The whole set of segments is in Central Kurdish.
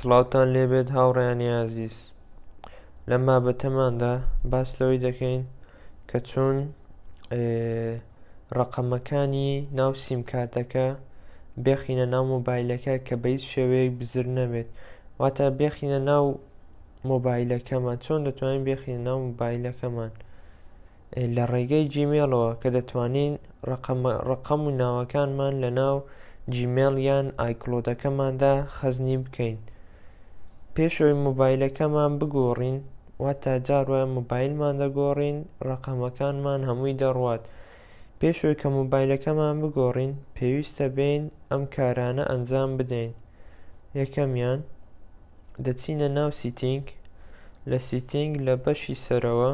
سڵاوتان لێبێت هاوڕیانی ئازیز لەم بابەتەماندا باس لەوەی دەکەین کە چۆن ڕقەمەکانی ناو سیمکاتەکە بێخینە ناو مۆبایلەکە کە بە هیچ شێوەیەک بزر نەبێت واتە بێخینە ناو مۆبایلەکەمان چۆن دەتوانین بێخینە ناو مۆبایلەکەمان لە ڕێگەی جیمێڵەوە کە دەتوانین ڕقم و ناوەکانمان لە ناو جیمێڵ یان ئایکلۆدەکەماندا خەزنی بکەین پێشەوەی مۆبایلەکەمان بگۆڕین واتە جار وایە مۆبایلمان دەگۆڕین ڕقەمەکانمان هەمووی دەڕوات پێشەوەی کە مۆبایلەکەمان بگۆڕین پێویستە بین ئەم کارانە ئەنجام بدەین یەکەمیان دەچینە ناو سیتینگ لە سیتینگ لە بەشی سەرەوە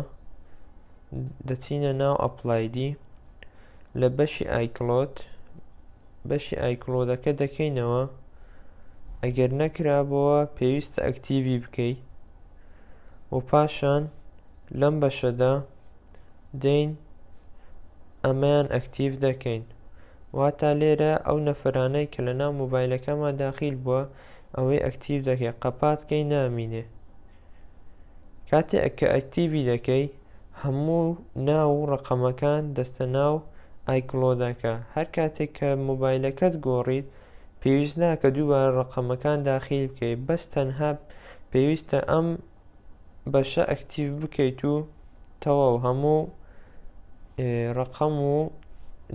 دەچینە ناو ئەپلایدی لە بەشی ئایکلۆت بەشی ئایکلۆدەکە دەکەینەوە ئەگەر نەکرابەوە پێویستە ئەکتیڤی بکەی و پاشان لەم بەشەدا دەین ئەمەیان ئەکتیڤ دەکەین واتا لێرە ئەو نەفرانەی کە لە ناو موبایلەکەمان داخیل بووە ئەوەی ئەکتیڤ دەکەی قەپات کەی نامینێ کاتێک کە ئەکتیڤی دەکەی هەموو ناو و ڕقەمەکان دەستە ناو ئایکلۆدەکە هەر کاتێک کە مۆبایلەکەت گۆڕیت پێویست ناکە دووبارە ڕقەمەکان داخیل بکەیت بەس تەنها پێویستە ئەم بەشە ئەکتیڤ بکەیت و تەواو هەموو ڕقەم و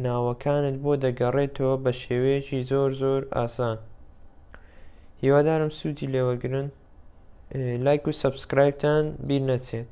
ناوەکانت بۆ دەگەڕێتەوە بە شێوەیەکی زۆر زۆر ئاسان هیوادارم سوودی لێوەگرن لایک و سەبسکرایبتان بیر نەچێت